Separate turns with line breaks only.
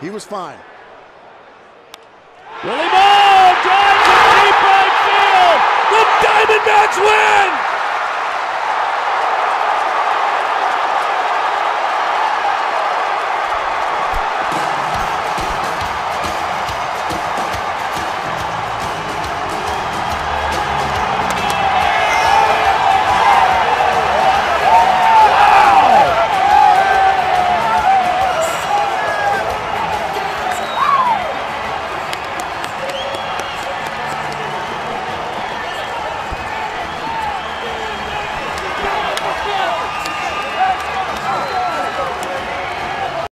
He was fine.
Willie Ball drives it deep right field. The Diamondbacks win!